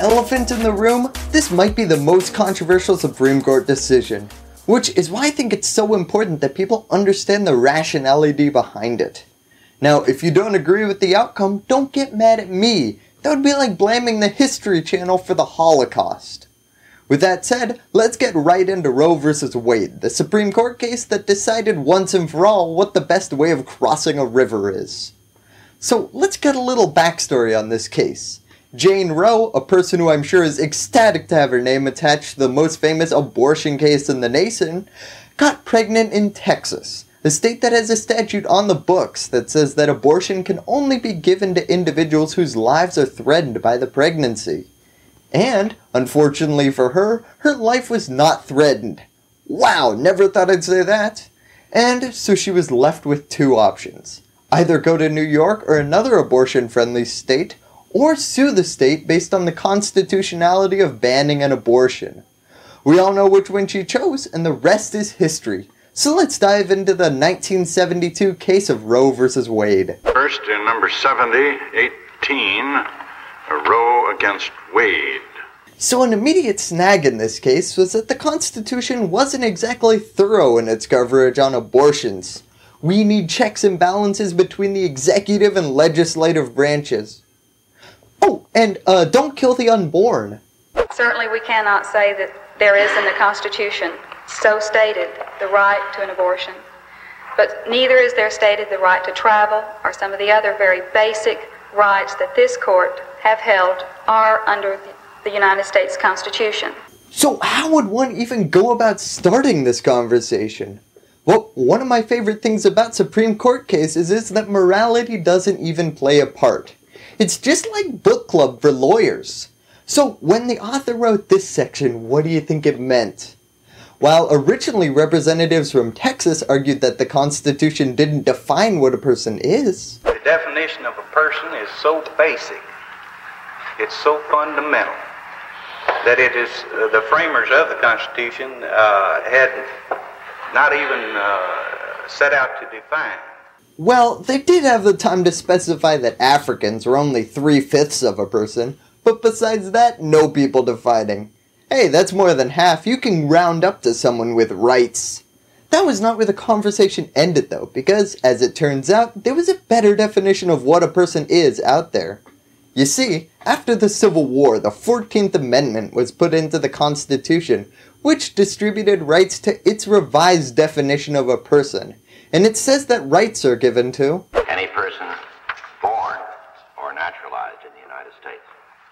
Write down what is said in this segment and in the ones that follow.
elephant in the room, this might be the most controversial Supreme Court decision, which is why I think it's so important that people understand the rationality behind it. Now, if you don't agree with the outcome, don't get mad at me. That would be like blaming the History Channel for the Holocaust. With that said, let's get right into Roe v. Wade, the Supreme Court case that decided once and for all what the best way of crossing a river is. So let's get a little backstory on this case. Jane Roe, a person who I'm sure is ecstatic to have her name attached to the most famous abortion case in the nation, got pregnant in Texas, a state that has a statute on the books that says that abortion can only be given to individuals whose lives are threatened by the pregnancy. And, unfortunately for her, her life was not threatened. Wow, never thought I'd say that. And so she was left with two options. Either go to New York or another abortion friendly state, or sue the state based on the constitutionality of banning an abortion. We all know which one she chose, and the rest is history. So let's dive into the 1972 case of Roe v. Wade. First, in number 70, 18, Roe against Wade. So an immediate snag in this case was that the Constitution wasn't exactly thorough in its coverage on abortions. We need checks and balances between the executive and legislative branches. Oh, and uh, don't kill the unborn. Certainly we cannot say that there is in the Constitution, so stated, the right to an abortion. But neither is there stated the right to travel or some of the other very basic rights that this court have held are under the United States Constitution. So how would one even go about starting this conversation? Well, one of my favorite things about Supreme Court cases is that morality doesn't even play a part. It's just like book club for lawyers. So when the author wrote this section, what do you think it meant? While originally representatives from Texas argued that the Constitution didn't define what a person is, the definition of a person is so basic, it's so fundamental, that it is uh, the framers of the Constitution uh, had not even uh, set out to define. Well, they did have the time to specify that Africans were only three fifths of a person, but besides that, no people defining. Hey, that's more than half. You can round up to someone with rights. That was not where the conversation ended though, because, as it turns out, there was a better definition of what a person is out there. You see, after the Civil War, the 14th Amendment was put into the Constitution, which distributed rights to its revised definition of a person. And it says that rights are given to any person born or naturalized in the United States.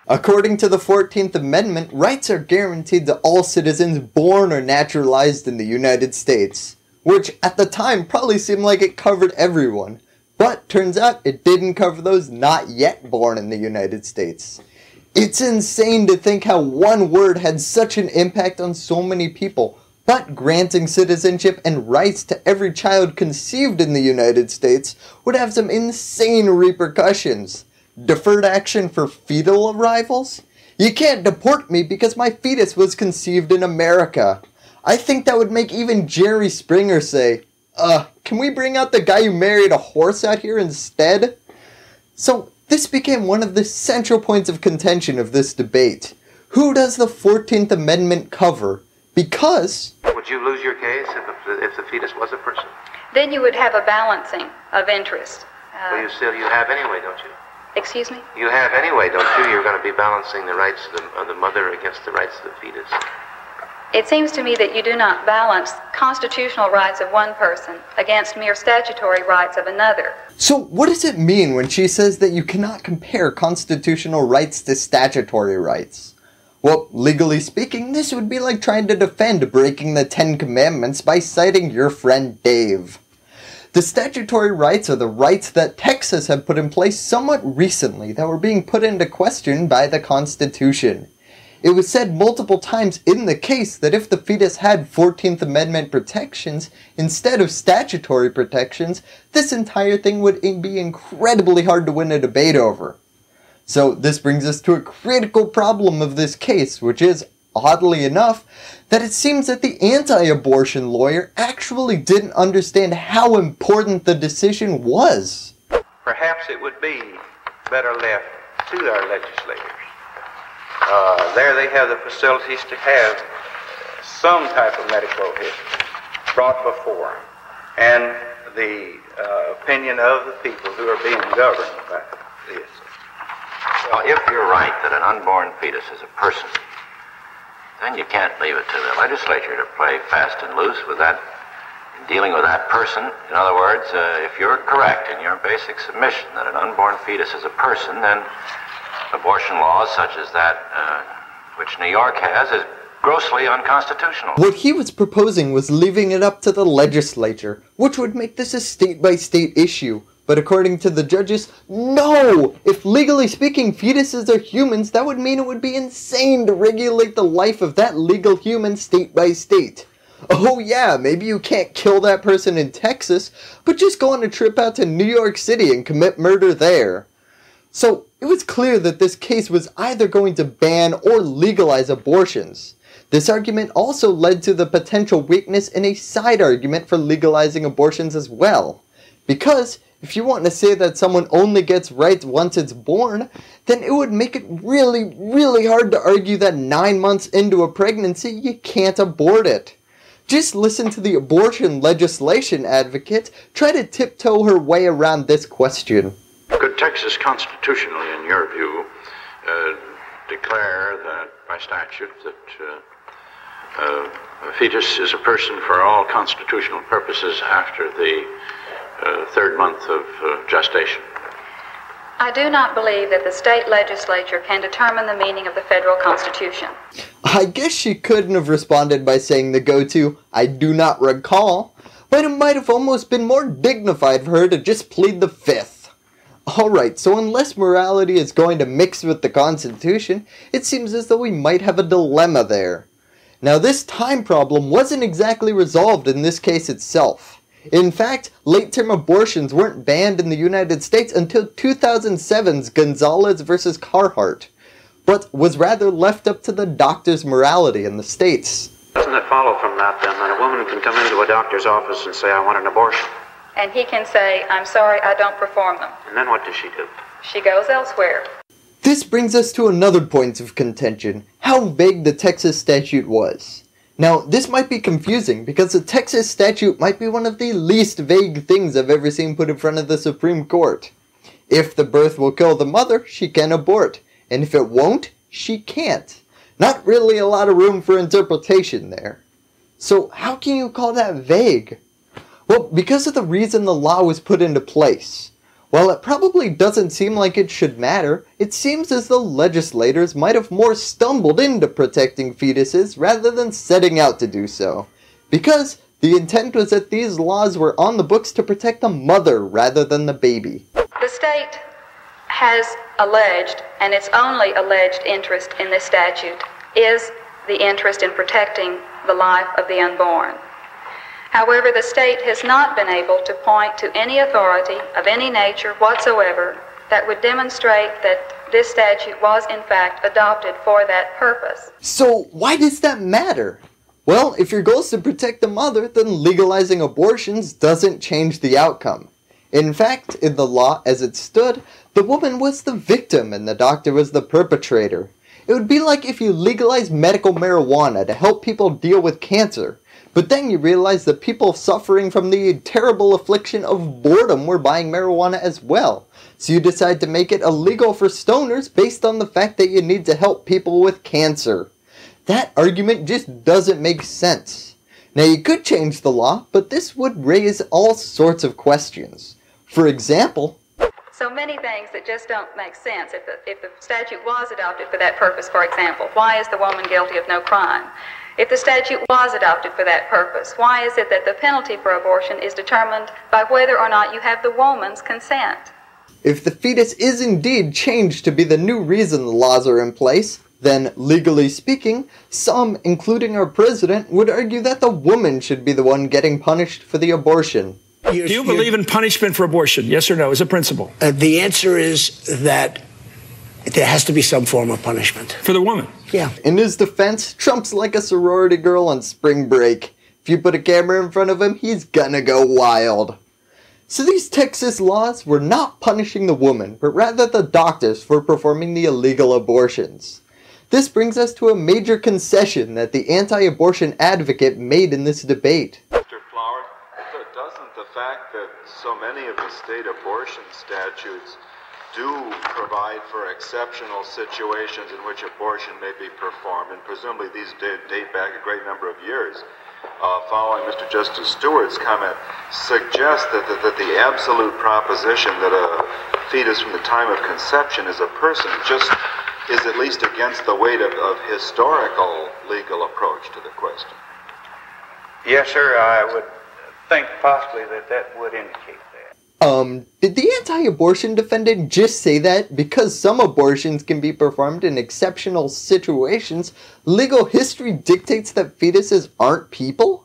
According to the 14th Amendment, rights are guaranteed to all citizens born or naturalized in the United States, which at the time probably seemed like it covered everyone, but turns out it didn't cover those not yet born in the United States. It's insane to think how one word had such an impact on so many people, but granting citizenship and rights to every child conceived in the United States would have some insane repercussions. Deferred action for fetal arrivals? You can't deport me because my fetus was conceived in America. I think that would make even Jerry Springer say, uh, can we bring out the guy who married a horse out here instead? So, this became one of the central points of contention of this debate. Who does the 14th Amendment cover? Because. Would you lose your case if, the, if the fetus was a person? Then you would have a balancing of interest. Uh, well, you still you have anyway, don't you? Excuse me? You have anyway, don't you? You're going to be balancing the rights of the, of the mother against the rights of the fetus. It seems to me that you do not balance constitutional rights of one person against mere statutory rights of another. So, what does it mean when she says that you cannot compare constitutional rights to statutory rights? Well, legally speaking, this would be like trying to defend breaking the Ten Commandments by citing your friend Dave. The statutory rights are the rights that Texas had put in place somewhat recently that were being put into question by the Constitution. It was said multiple times in the case that if the fetus had 14th Amendment protections instead of statutory protections, this entire thing would be incredibly hard to win a debate over. So this brings us to a critical problem of this case, which is, oddly enough, that it seems that the anti-abortion lawyer actually didn't understand how important the decision was. Perhaps it would be better left to our legislators Uh, there they have the facilities to have some type of medical history brought before them and the uh, opinion of the people who are being governed by. Well, if you're right that an unborn fetus is a person, then you can't leave it to the legislature to play fast and loose with that, in dealing with that person. In other words, uh, if you're correct in your basic submission that an unborn fetus is a person, then abortion laws such as that uh, which New York has is grossly unconstitutional. What he was proposing was leaving it up to the legislature, which would make this a state by state issue. But according to the judges, no! If legally speaking fetuses are humans, that would mean it would be insane to regulate the life of that legal human state by state. Oh yeah, maybe you can't kill that person in Texas, but just go on a trip out to New York City and commit murder there. So it was clear that this case was either going to ban or legalize abortions. This argument also led to the potential weakness in a side argument for legalizing abortions as well. Because if you want to say that someone only gets rights once it's born, then it would make it really, really hard to argue that nine months into a pregnancy you can't abort it. Just listen to the abortion legislation advocate try to tiptoe her way around this question. Could Texas constitutionally, in your view, uh, declare that by statute that uh, uh, a fetus is a person for all constitutional purposes after the uh, third month of uh, gestation? I do not believe that the state legislature can determine the meaning of the federal constitution. I guess she couldn't have responded by saying the go to, I do not recall, but it might have almost been more dignified for her to just plead the fifth. Alright, so unless morality is going to mix with the Constitution, it seems as though we might have a dilemma there. Now this time problem wasn't exactly resolved in this case itself. In fact, late-term abortions weren't banned in the United States until 2007's Gonzales versus Carhart, but was rather left up to the doctor's morality in the states. Doesn't it follow from that then that a woman can come into a doctor's office and say, I want an abortion? And he can say, I'm sorry, I don't perform them. And then what does she do? She goes elsewhere. This brings us to another point of contention, how vague the Texas statute was. Now, this might be confusing because the Texas statute might be one of the least vague things I've ever seen put in front of the Supreme Court. If the birth will kill the mother, she can abort, and if it won't, she can't. Not really a lot of room for interpretation there. So how can you call that vague? Well, because of the reason the law was put into place. While it probably doesn't seem like it should matter, it seems as though legislators might have more stumbled into protecting fetuses rather than setting out to do so. Because the intent was that these laws were on the books to protect the mother rather than the baby. The state has alleged, and its only alleged interest in this statute is the interest in protecting the life of the unborn. However, the state has not been able to point to any authority of any nature whatsoever that would demonstrate that this statute was in fact adopted for that purpose. So why does that matter? Well, if your goal is to protect the mother, then legalizing abortions doesn't change the outcome. In fact, in the law as it stood, the woman was the victim and the doctor was the perpetrator. It would be like if you legalized medical marijuana to help people deal with cancer, but then you realize that people suffering from the terrible affliction of boredom were buying marijuana as well. So you decide to make it illegal for stoners based on the fact that you need to help people with cancer. That argument just doesn't make sense. Now you could change the law, but this would raise all sorts of questions. For example, so many things that just don't make sense. If the, if the statute was adopted for that purpose, for example, why is the woman guilty of no crime? If the statute was adopted for that purpose, why is it that the penalty for abortion is determined by whether or not you have the woman's consent? If the fetus is indeed changed to be the new reason the laws are in place, then, legally speaking, some, including our president, would argue that the woman should be the one getting punished for the abortion. Do you believe in punishment for abortion? Yes or no, as a principle? Uh, the answer is that there has to be some form of punishment. For the woman? Yeah. In his defense, Trump's like a sorority girl on spring break. If you put a camera in front of him, he's gonna go wild. So these Texas laws were not punishing the woman, but rather the doctors for performing the illegal abortions. This brings us to a major concession that the anti-abortion advocate made in this debate. Mr. Flower, doesn't the fact that so many of the state abortion statutes do provide for exceptional situations in which abortion may be performed, and presumably these date back a great number of years, uh, following Mr. Justice Stewart's comment, suggest that, that, that the absolute proposition that a fetus from the time of conception is a person just is at least against the weight of, of historical legal approach to the question. Yes, sir. I would think possibly that that would indicate. Um, did the anti-abortion defendant just say that because some abortions can be performed in exceptional situations, legal history dictates that fetuses aren't people?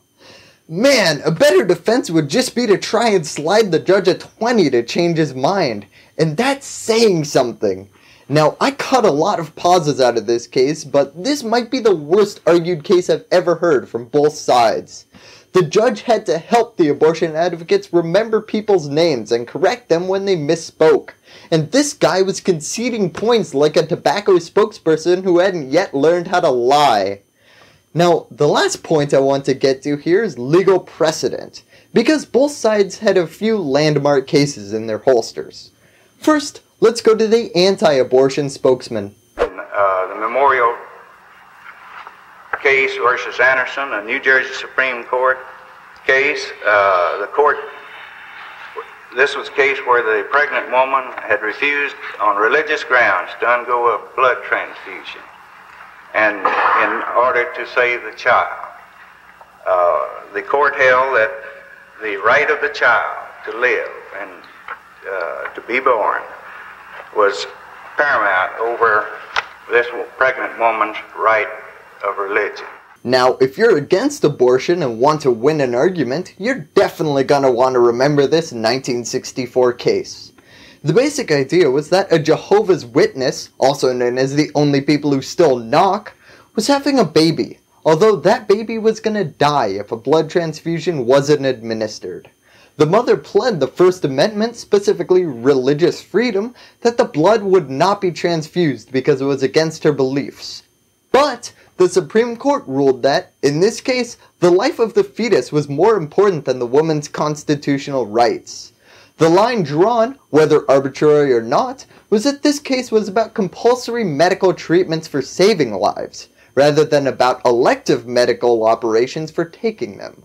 Man, a better defense would just be to try and slide the judge a 20 to change his mind. And that's saying something. Now, I cut a lot of pauses out of this case, but this might be the worst argued case I've ever heard from both sides. The judge had to help the abortion advocates remember people's names and correct them when they misspoke. And this guy was conceding points like a tobacco spokesperson who hadn't yet learned how to lie. Now, the last point I want to get to here is legal precedent, because both sides had a few landmark cases in their holsters. First, let's go to the anti-abortion spokesman. Uh, the Memorial case versus Anderson, a New Jersey Supreme Court case. Uh, the court, this was a case where the pregnant woman had refused on religious grounds to undergo a blood transfusion and in order to save the child. Uh, the court held that the right of the child to live and uh, to be born was paramount over this pregnant woman's right of religion. Now, if you're against abortion and want to win an argument, you're definitely going to want to remember this 1964 case. The basic idea was that a Jehovah's Witness, also known as the only people who still knock, was having a baby, although that baby was going to die if a blood transfusion wasn't administered. The mother pled the First Amendment, specifically religious freedom, that the blood would not be transfused because it was against her beliefs. But the Supreme Court ruled that, in this case, the life of the fetus was more important than the woman's constitutional rights. The line drawn, whether arbitrary or not, was that this case was about compulsory medical treatments for saving lives, rather than about elective medical operations for taking them.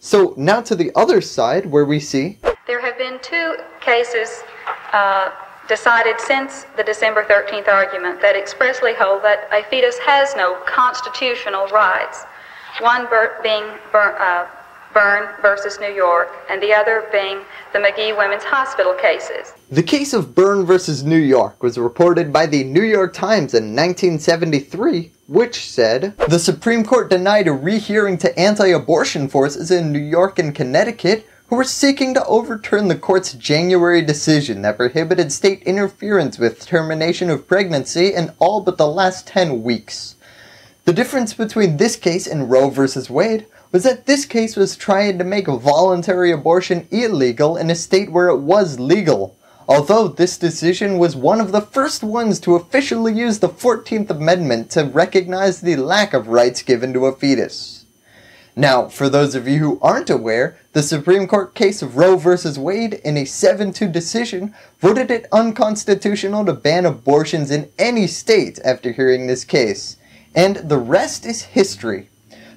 So now to the other side where we see... There have been two cases uh, decided since the December 13th argument that expressly hold that a fetus has no constitutional rights. One being uh, Byrn versus New York, and the other being the Magee Women's Hospital cases. The case of Byrn versus New York was reported by the New York Times in 1973, which said, The Supreme Court denied a rehearing to anti-abortion forces in New York and Connecticut who were seeking to overturn the court's January decision that prohibited state interference with termination of pregnancy in all but the last 10 weeks. The difference between this case and Roe v. Wade was that this case was trying to make voluntary abortion illegal in a state where it was legal, although this decision was one of the first ones to officially use the 14th Amendment to recognize the lack of rights given to a fetus. Now, for those of you who aren't aware, the Supreme Court case of Roe v. Wade in a 7-2 decision voted it unconstitutional to ban abortions in any state after hearing this case. And the rest is history.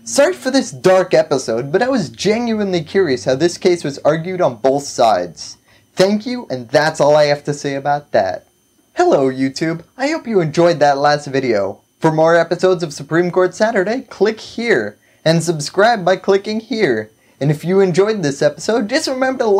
Sorry for this dark episode, but I was genuinely curious how this case was argued on both sides. Thank you, and that's all I have to say about that. Hello YouTube, I hope you enjoyed that last video. For more episodes of Supreme Court Saturday, click here, and subscribe by clicking here. And if you enjoyed this episode, just remember to like